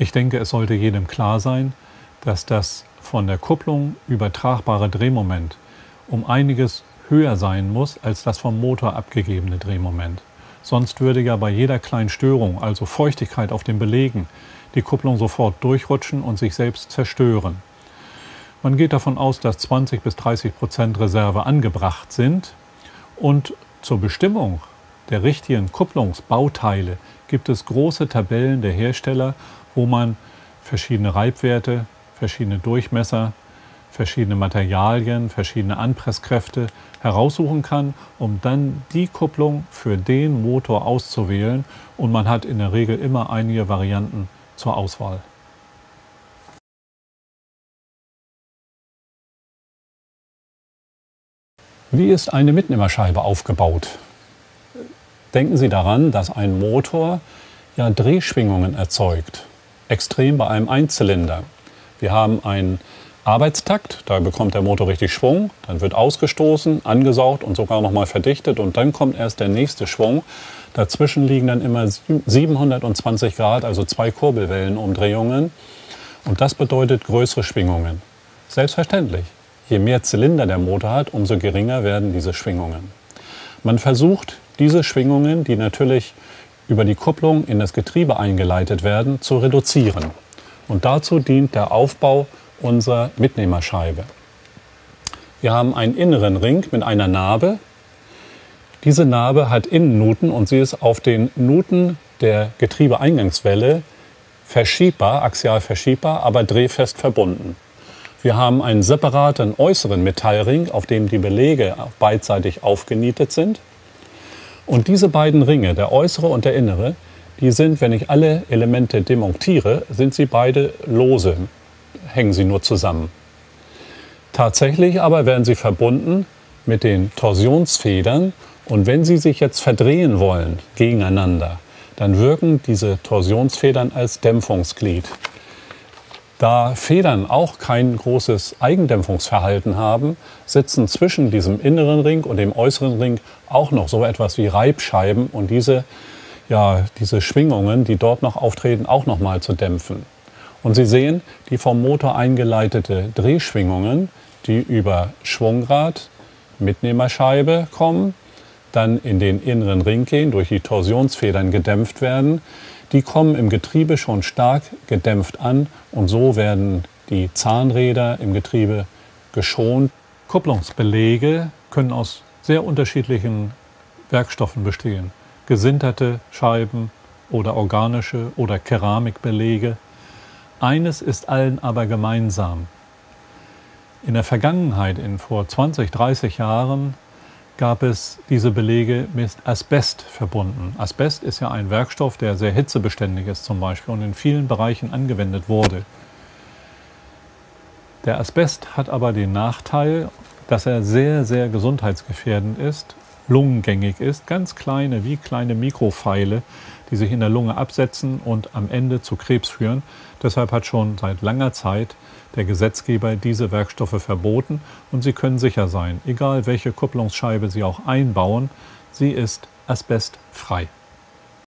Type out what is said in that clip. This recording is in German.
Ich denke, es sollte jedem klar sein, dass das von der Kupplung übertragbare Drehmoment um einiges höher sein muss als das vom Motor abgegebene Drehmoment. Sonst würde ja bei jeder kleinen Störung, also Feuchtigkeit auf den Belegen, die Kupplung sofort durchrutschen und sich selbst zerstören. Man geht davon aus, dass 20 bis 30 Prozent Reserve angebracht sind und zur Bestimmung der richtigen Kupplungsbauteile gibt es große Tabellen der Hersteller, wo man verschiedene Reibwerte, verschiedene Durchmesser, verschiedene Materialien, verschiedene Anpresskräfte heraussuchen kann, um dann die Kupplung für den Motor auszuwählen. Und man hat in der Regel immer einige Varianten zur Auswahl. Wie ist eine Mitnehmerscheibe aufgebaut? Denken Sie daran, dass ein Motor ja Drehschwingungen erzeugt, extrem bei einem Einzylinder. Wir haben einen Arbeitstakt, da bekommt der Motor richtig Schwung, dann wird ausgestoßen, angesaugt und sogar nochmal verdichtet und dann kommt erst der nächste Schwung. Dazwischen liegen dann immer 720 Grad, also zwei Kurbelwellenumdrehungen und das bedeutet größere Schwingungen. Selbstverständlich, je mehr Zylinder der Motor hat, umso geringer werden diese Schwingungen. Man versucht diese Schwingungen, die natürlich über die Kupplung in das Getriebe eingeleitet werden, zu reduzieren. Und dazu dient der Aufbau unserer Mitnehmerscheibe. Wir haben einen inneren Ring mit einer Narbe. Diese Narbe hat Innennuten und sie ist auf den Nuten der Getriebeeingangswelle verschiebbar, axial verschiebbar, aber drehfest verbunden. Wir haben einen separaten äußeren Metallring, auf dem die Belege beidseitig aufgenietet sind. Und diese beiden Ringe, der äußere und der innere, die sind, wenn ich alle Elemente demontiere, sind sie beide lose, hängen sie nur zusammen. Tatsächlich aber werden sie verbunden mit den Torsionsfedern und wenn sie sich jetzt verdrehen wollen gegeneinander, dann wirken diese Torsionsfedern als Dämpfungsglied. Da Federn auch kein großes Eigendämpfungsverhalten haben, sitzen zwischen diesem inneren Ring und dem äußeren Ring auch noch so etwas wie Reibscheiben und diese, ja, diese Schwingungen, die dort noch auftreten, auch noch mal zu dämpfen. Und Sie sehen die vom Motor eingeleitete Drehschwingungen, die über Schwungrad, Mitnehmerscheibe kommen, dann in den inneren Ring gehen, durch die Torsionsfedern gedämpft werden, die kommen im Getriebe schon stark gedämpft an und so werden die Zahnräder im Getriebe geschont. Kupplungsbelege können aus sehr unterschiedlichen Werkstoffen bestehen. Gesinterte Scheiben oder organische oder Keramikbelege. Eines ist allen aber gemeinsam. In der Vergangenheit, in vor 20, 30 Jahren, gab es diese Belege mit Asbest verbunden. Asbest ist ja ein Werkstoff, der sehr hitzebeständig ist zum Beispiel und in vielen Bereichen angewendet wurde. Der Asbest hat aber den Nachteil, dass er sehr, sehr gesundheitsgefährdend ist, lungengängig ist, ganz kleine, wie kleine Mikropfeile, die sich in der Lunge absetzen und am Ende zu Krebs führen. Deshalb hat schon seit langer Zeit der Gesetzgeber diese Werkstoffe verboten und Sie können sicher sein, egal welche Kupplungsscheibe Sie auch einbauen, sie ist asbestfrei.